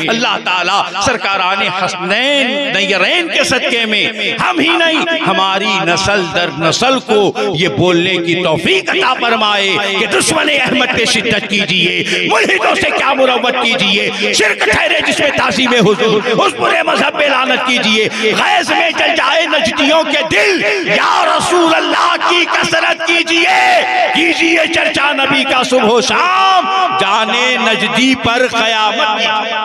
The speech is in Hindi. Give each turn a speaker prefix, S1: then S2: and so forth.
S1: अल्लाह ताला सरकार आने हसनैन नैरैन के सदके में, हम ही नहीं, हमारी नस्ल दर नस्ल को ये बोलने की तोफीक अता फरमाए कि दुश्मन अहमद पे शिद्दत कीजिए, मुलहिदों से क्या मुरवत कीजिए, शिरक ठहरे जिसमें ताजीम हुजूर उस बुरे मज़हब पे लानत कीजिए गैस में जल जाए नजदियों के दिल, या रसूल अल्लाह की कसरत कीजिए कीजिए चर्चा नबी का सुबह शाम, जाने नजदी पर कयामत